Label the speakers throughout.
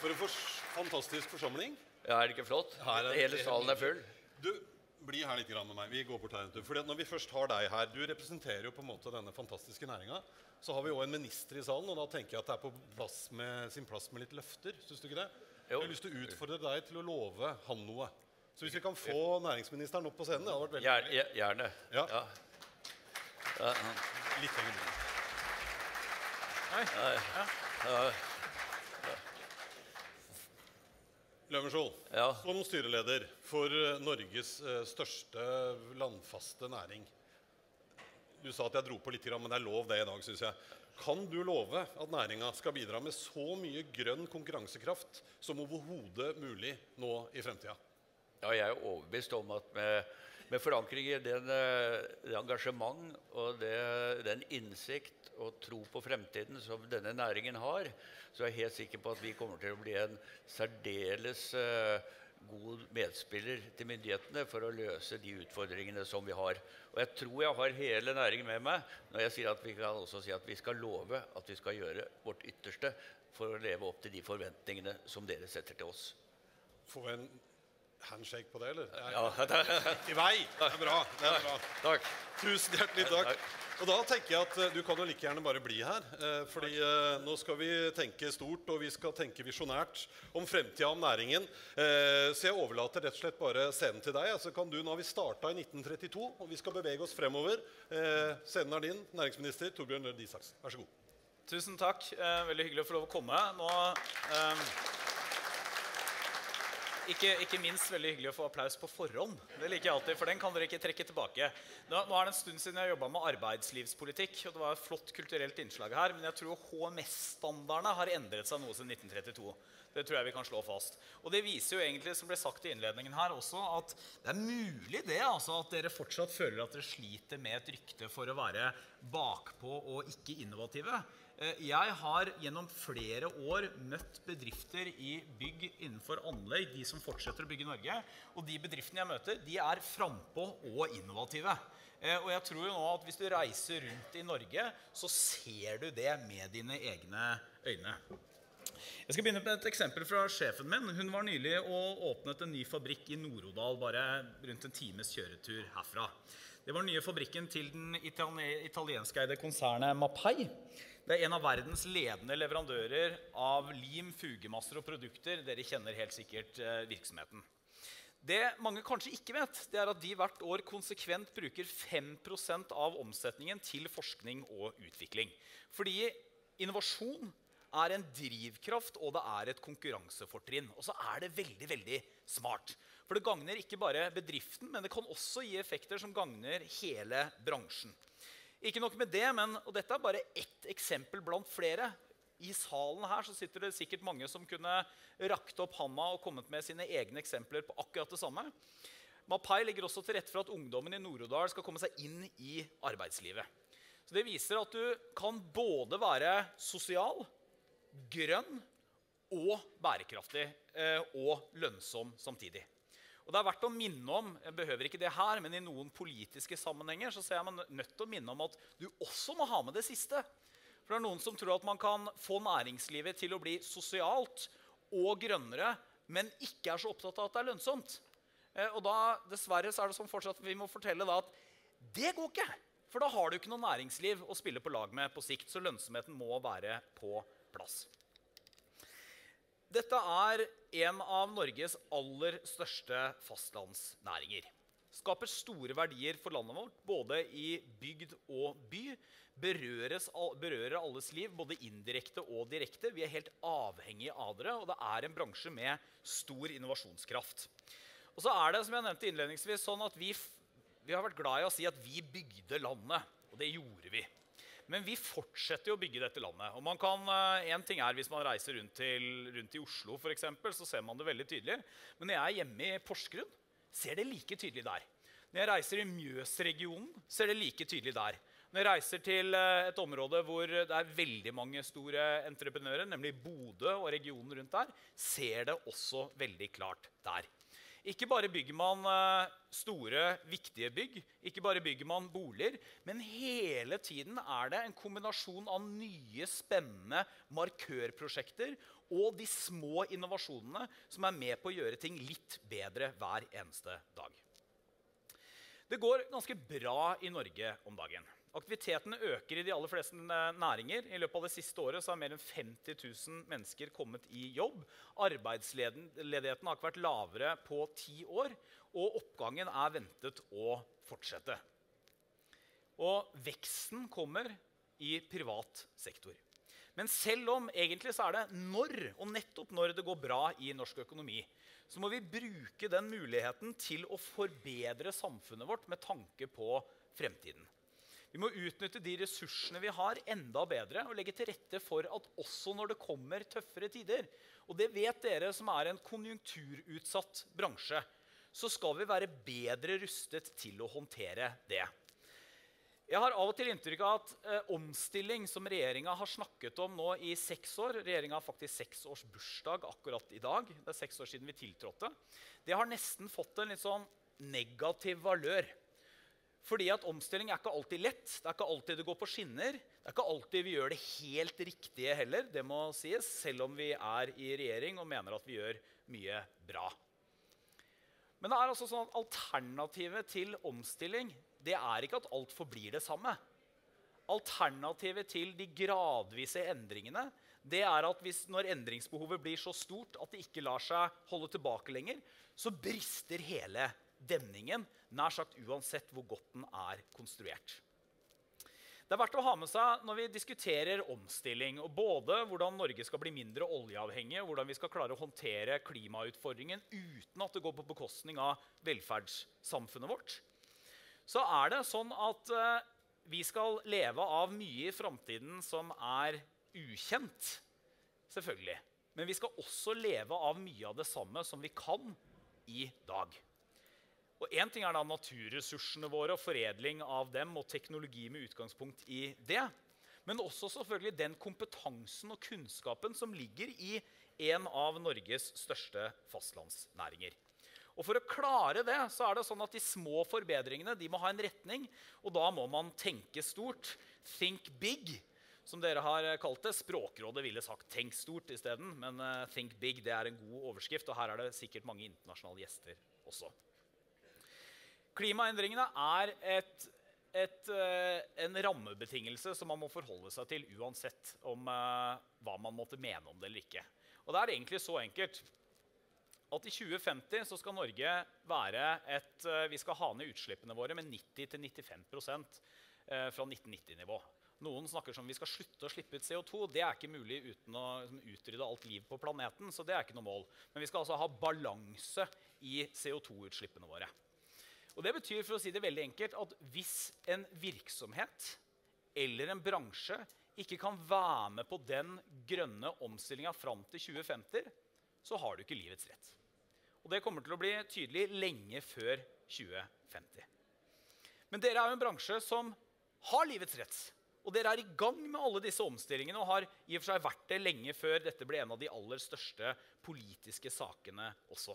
Speaker 1: For en for fantastisk forsamling.
Speaker 2: Ja, Er det ikke flott?
Speaker 1: Er-
Speaker 2: Hele salen er full.
Speaker 1: Du, bli her litt grann med meg. Vi går bort her. en du. Fordi når vi først har deg her, Du representerer jo på en måte denne fantastiske næringa. Så har vi òg en minister i salen, og da tenker jeg at det er på plass med, sin plass med litt løfter. Syns du ikke det?
Speaker 2: Jo.
Speaker 1: Jeg har lyst til å utfordre deg til å love han noe. Så hvis vi kan få næringsministeren opp på scenen, det hadde vært veldig
Speaker 2: Gjer- gjer- Gjerne.
Speaker 1: Ja.
Speaker 2: Ja.
Speaker 1: Litt lenger ned.
Speaker 2: Ja.
Speaker 1: Løvenskiold,
Speaker 2: Ja.
Speaker 1: som styreleder for eh, Norges eh, største landfaste næring Du sa at jeg dro på litt, men det er lov det i dag, syns jeg. Kan du love at næringa skal bidra med så mye grønn konkurransekraft som overhodet mulig nå i fremtida?
Speaker 2: Ja, jeg er overbevist om at med, med forankring i den, eh, det engasjement og det, den innsikt og tro på fremtiden som denne næringen har, så er jeg helt sikker på at vi kommer til å bli en særdeles eh, god medspiller til myndighetene for å løse de utfordringene som vi har. Og jeg tror jeg har hele næringen med meg når jeg sier at vi kan også si at vi skal love at vi skal gjøre vårt ytterste for å leve opp til de forventningene som dere setter til oss.
Speaker 1: En handshake på det, eller? Er
Speaker 2: Ja,
Speaker 1: I vei! Det er bra. Det er bra.
Speaker 2: takk.
Speaker 1: Tusen hjertelig takk. Og da tenker jeg at eh, Du kan jo like gjerne bare bli her. eh, fordi eh, nå skal vi tenke stort, og vi skal tenke visjonært om fremtida om næringen. Eh, så jeg overlater rett og slett bare scenen til deg. Så kan du, Nå har vi starta i 1932, og vi skal bevege oss fremover. Eh, scenen er din, næringsminister Torbjørn Røe Isaksen. Vær så god.
Speaker 3: Tusen takk. Eh, veldig hyggelig å få lov å komme. Nå, ikke, ikke minst veldig hyggelig å få applaus på forhånd. Det liker jeg alltid, for den kan dere ikke trekke tilbake. Nå, nå er det en stund siden jeg jobba med arbeidslivspolitikk, og det var et flott kulturelt innslag her, men jeg tror HMS-standardene har endret seg noe siden 1932. Det tror jeg vi kan slå fast. Og det viser jo egentlig, som ble sagt i innledningen her også, at det er mulig det, altså, at dere fortsatt føler at dere sliter med et rykte for å være bakpå og ikke innovative. Eh, Jeg har gjennom flere år møtt bedrifter i bygg innenfor anlegg, de som fortsetter å bygge Norge. Og de bedriftene jeg møter, de er frampå og innovative. Eh, Og jeg tror jo nå at hvis du reiser rundt i Norge, så ser du det med dine egne øyne. Jeg skal begynne med et eksempel fra sjefen min. Hun var nylig og åpnet en ny fabrikk i Nord-Odal, bare rundt en times kjøretur herfra. Det var den nye fabrikken til den itali- italienskeide konsernet Mapei. Det er en av verdens ledende leverandører av lim, fugemasser og produkter. Dere kjenner helt sikkert eh, virksomheten. Det mange kanskje ikke vet, det er at de hvert år konsekvent bruker 5% av omsetningen til forskning og utvikling. Fordi innovasjon er en drivkraft, og det er et konkurransefortrinn. Og så er det veldig veldig smart. For det gagner ikke bare bedriften, men det kan også gi effekter som gagner hele bransjen. Ikke nok med det, men, og dette er bare ett eksempel blant flere. I salen her så sitter det sikkert mange som kunne rakt opp handa og kommet med sine egne eksempler på akkurat det samme. Mapai legger også til rette for at ungdommen i Nord-Odal skal komme seg inn i arbeidslivet. Så Det viser at du kan både være sosial, grønn og bærekraftig eh, og lønnsom samtidig. Og det er verdt å minne om jeg behøver ikke det her, men i noen politiske sammenhenger så ser jeg meg nødt til å minne om at du også må ha med det siste. For det er noen som tror at man kan få næringslivet til å bli sosialt og grønnere, men ikke er så opptatt av at det er lønnsomt. Eh, Og da, dessverre så er det sånn fortsatt vi må fortelle da at det går ikke. For da har du ikke noe næringsliv å spille på lag med på sikt. Så lønnsomheten må være på plass. Dette er en av Norges aller største fastlandsnæringer. Skaper store verdier for landet vårt, både i bygd og by. Berøres, berører alles liv, både indirekte og direkte. Vi er helt avhengige av dere, og det er en bransje med stor innovasjonskraft. Og så er det, som jeg nevnte innledningsvis, sånn at vi, vi har vært glad i å si at vi bygde landet. Og det gjorde vi. Men vi fortsetter jo å bygge dette landet. Og man kan, eh, en ting er Hvis man reiser rundt, til, rundt i Oslo, for eksempel, så ser man det veldig tydelig. Men når jeg er hjemme i Porsgrunn, ser det like tydelig der. Når jeg reiser i Mjøsregionen, ser det like tydelig der. Når jeg reiser til eh, et område hvor det er veldig mange store entreprenører, nemlig Bodø og regionen rundt der, ser det også veldig klart der. Ikke bare bygger man eh, store, viktige bygg, ikke bare bygger man boliger, men hele tiden er det en kombinasjon av nye, spennende markørprosjekter og de små innovasjonene som er med på å gjøre ting litt bedre hver eneste dag. Det går ganske bra i Norge om dagen. Aktiviteten øker i de aller fleste næringer. I løpet av det siste året har mer enn 50 000 mennesker kommet i jobb. Arbeidsledigheten har ikke vært lavere på ti år, og oppgangen er ventet å fortsette. Og veksten kommer i privat sektor. Men selv om egentlig så er det når, og nettopp når det går bra i norsk økonomi, så må vi bruke den muligheten til å forbedre samfunnet vårt med tanke på fremtiden. Vi må utnytte de ressursene vi har, enda bedre og legge til rette for at også når det kommer tøffere tider, og det vet dere som er en konjunkturutsatt bransje, så skal vi være bedre rustet til å håndtere det. Jeg har av og til inntrykk av at eh, omstilling, som regjeringa har snakket om nå i seks år Regjeringa har faktisk seks års bursdag akkurat i dag. Det er seks år siden vi tiltrådte. Det har nesten fått en litt sånn negativ valør. Fordi at omstilling er ikke alltid lett. Det er ikke alltid det går på skinner. Det er ikke alltid vi gjør det helt riktige heller, det må sies, selv om vi er i regjering og mener at vi gjør mye bra. Men det er altså sånn at alternativet til omstilling det er ikke at alt forblir det samme. Alternativet til de gradvise endringene det er at hvis, når endringsbehovet blir så stort at det ikke lar seg holde tilbake lenger, så brister hele demningen, nær sagt uansett hvor godt den er konstruert. Det er verdt å ha med seg når vi diskuterer omstilling, og både hvordan Norge skal bli mindre oljeavhengig, og hvordan vi skal klare å håndtere klimautfordringen uten at det går på bekostning av velferdssamfunnet vårt, så er det sånn at uh, vi skal leve av mye i framtiden som er ukjent. Selvfølgelig. Men vi skal også leve av mye av det samme som vi kan i dag. Og Én ting er da naturressursene våre og foredling av dem og teknologi med utgangspunkt i det. Men også selvfølgelig den kompetansen og kunnskapen som ligger i en av Norges største fastlandsnæringer. Og For å klare det så er det sånn at de små forbedringene de må ha en retning. Og da må man tenke stort. Think big, som dere har kalt det. Språkrådet ville sagt 'tenk stort' isteden. Men uh, 'think big' det er en god overskrift, og her er det sikkert mange internasjonale gjester også. Klimaendringene er et, et, uh, en rammebetingelse som man må forholde seg til uansett om uh, hva man måtte mene om det eller ikke. Og det er egentlig så enkelt at i 2050 så skal Norge være et uh, Vi skal ha ned utslippene våre med 90-95 eh, fra 1990-nivå. Noen snakker som vi skal slutte å slippe ut CO2. Det er ikke mulig uten å utrydde alt liv på planeten. så det er ikke noe mål. Men vi skal altså ha balanse i CO2-utslippene våre. Og Det betyr for å si det veldig enkelt, at hvis en virksomhet eller en bransje ikke kan være med på den grønne omstillinga fram til 2050, så har du ikke livets rett. Og det kommer til å bli tydelig lenge før 2050. Men dere er jo en bransje som har livets rett. Og dere er i gang med alle disse omstillingene og har i og for seg vært det lenge før dette ble en av de aller største politiske sakene også.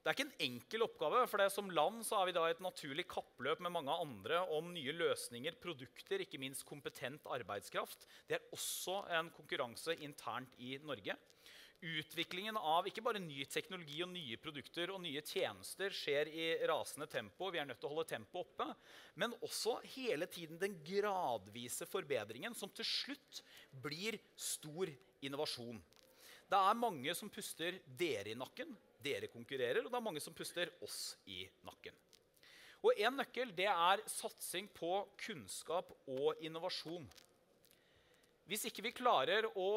Speaker 3: Det er ikke en enkel oppgave, for som land så har vi da et naturlig kappløp med mange andre om nye løsninger, produkter, ikke minst kompetent arbeidskraft. Det er også en konkurranse internt i Norge. Utviklingen av ikke bare ny teknologi og nye produkter og nye tjenester skjer i rasende tempo. Vi er nødt til å holde tempoet oppe. Men også hele tiden den gradvise forbedringen som til slutt blir stor innovasjon. Det er mange som puster dere i nakken. Dere konkurrerer, og det er mange som puster oss i nakken. Og En nøkkel det er satsing på kunnskap og innovasjon. Hvis ikke vi klarer å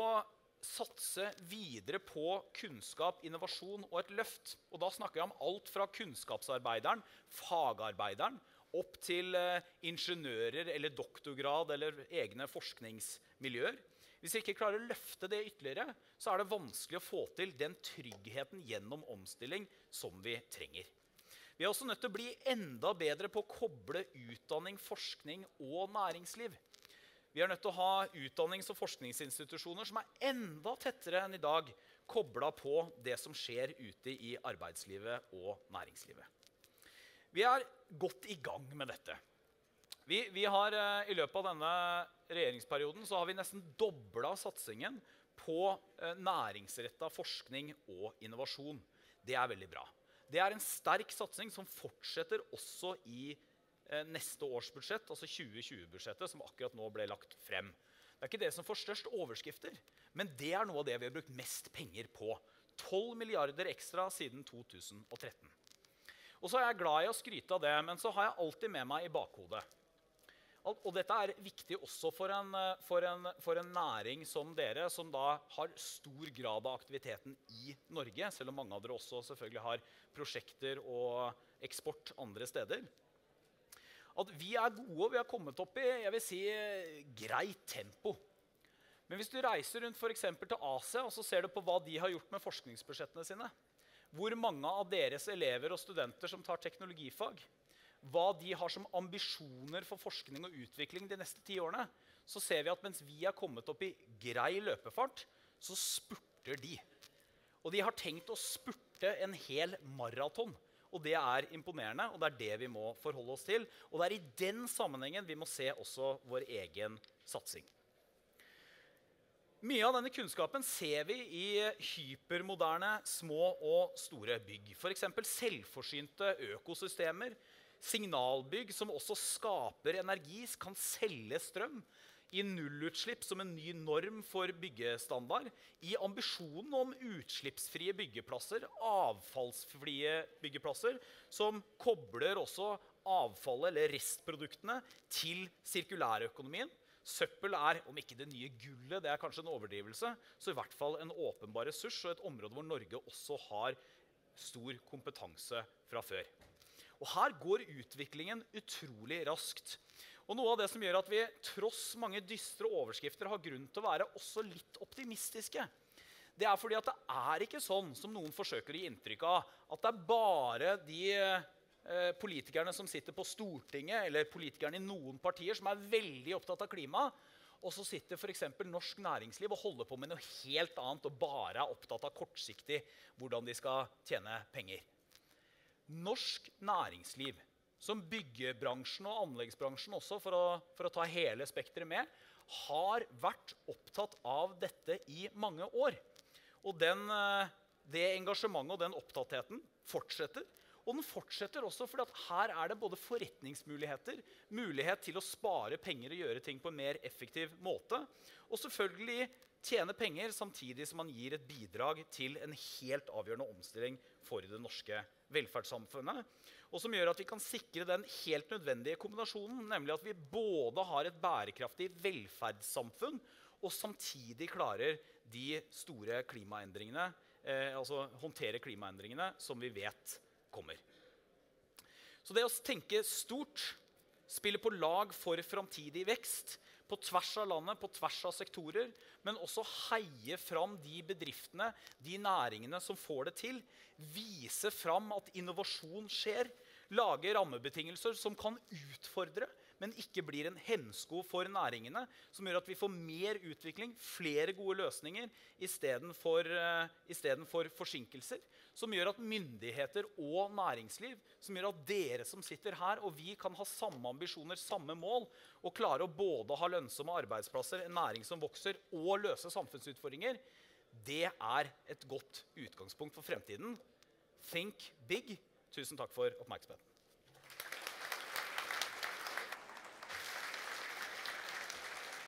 Speaker 3: satse videre på kunnskap, innovasjon og et løft. Og da snakker jeg om alt fra kunnskapsarbeideren, fagarbeideren, opp til eh, ingeniører eller doktorgrad eller egne forskningsmiljøer. Hvis vi ikke klarer å løfte det ytterligere, så er det vanskelig å få til den tryggheten gjennom omstilling som vi trenger. Vi er også nødt til å bli enda bedre på å koble utdanning, forskning og næringsliv. Vi er nødt til å ha utdannings- og forskningsinstitusjoner som er enda tettere enn i dag kobla på det som skjer ute i arbeidslivet og næringslivet. Vi er godt i gang med dette. Vi, vi har, eh, I løpet av denne regjeringsperioden så har vi nesten dobla satsingen på eh, næringsretta forskning og innovasjon. Det er veldig bra. Det er en sterk satsing som fortsetter også i eh, neste års budsjett, altså 2020-budsjettet, som akkurat nå ble lagt frem. Det er ikke det som får størst overskrifter, men det er noe av det vi har brukt mest penger på. 12 milliarder ekstra siden 2013. Og så er jeg glad i å skryte av det, men så har jeg alltid med meg i bakhodet og dette er viktig også for en, for, en, for en, næring som dere, som da har stor grad av aktiviteten i Norge, selv om mange av dere også selvfølgelig har prosjekter og eksport andre steder. At vi er gode, vi har kommet opp i jeg vil si, greit tempo. Men hvis du reiser rundt for til Asia og så ser du på hva de har gjort med forskningsbudsjettene sine, hvor mange av deres elever og studenter som tar teknologifag, hva de har som ambisjoner for forskning og utvikling de neste ti årene, så ser vi at mens vi er kommet opp i grei løpefart, så spurter de. Og de har tenkt å spurte en hel maraton. Og det er imponerende, og det er det vi må forholde oss til. Og det er i den sammenhengen vi må se også vår egen satsing. Mye av denne kunnskapen ser vi i hypermoderne små og store bygg. F.eks. selvforsynte økosystemer Signalbygg som også skaper energi, kan selge strøm i nullutslipp som en ny norm for byggestandard. I ambisjonen om utslippsfrie byggeplasser, avfallsfrie byggeplasser, som kobler også avfallet eller restproduktene til sirkulærøkonomien. Søppel er, om ikke det nye gullet, det er kanskje en overdrivelse, så i hvert fall en åpenbar ressurs og et område hvor Norge også har stor kompetanse fra før. Og her går utviklingen utrolig raskt. Og noe av det som gjør at vi tross mange dystre overskrifter har grunn til å være også litt optimistiske, det er fordi at det er ikke sånn som noen forsøker å gi inntrykk av, at det er bare de eh, politikerne som sitter på Stortinget, eller politikerne i noen partier, som er veldig opptatt av klima, og så sitter f.eks. norsk næringsliv og holder på med noe helt annet og bare er opptatt av kortsiktig hvordan de skal tjene penger. Norsk næringsliv, som byggebransjen og anleggsbransjen også, for å, for å ta hele spekteret med, har vært opptatt av dette i mange år. Og den, eh, det engasjementet og den opptattheten fortsetter. Og den fortsetter også fordi at her er det både forretningsmuligheter, mulighet til å spare penger og gjøre ting på en mer effektiv måte, og selvfølgelig tjene penger samtidig som man gir et bidrag til en helt avgjørende omstilling for det norske velferdssamfunnet. Og som gjør at vi kan sikre den helt nødvendige kombinasjonen, nemlig at vi både har et bærekraftig velferdssamfunn og samtidig klarer de store klimaendringene, eh, altså håndtere klimaendringene som vi vet kommer. Så det å tenke stort, spille på lag for framtidig vekst, på tvers av landet, på tvers av sektorer, men også heie fram de bedriftene, de næringene som får det til. Vise fram at innovasjon skjer. Lage rammebetingelser som kan utfordre, men ikke blir en hemsko for næringene. Som gjør at vi får mer utvikling, flere gode løsninger istedenfor uh, forsinkelser som gjør at myndigheter og næringsliv, som gjør at dere som sitter her, og vi kan ha samme ambisjoner, samme mål, og klare å både ha lønnsomme arbeidsplasser, en næring som vokser, og løse samfunnsutfordringer, det er et godt utgangspunkt for fremtiden. Think big. Tusen takk for oppmerksomheten.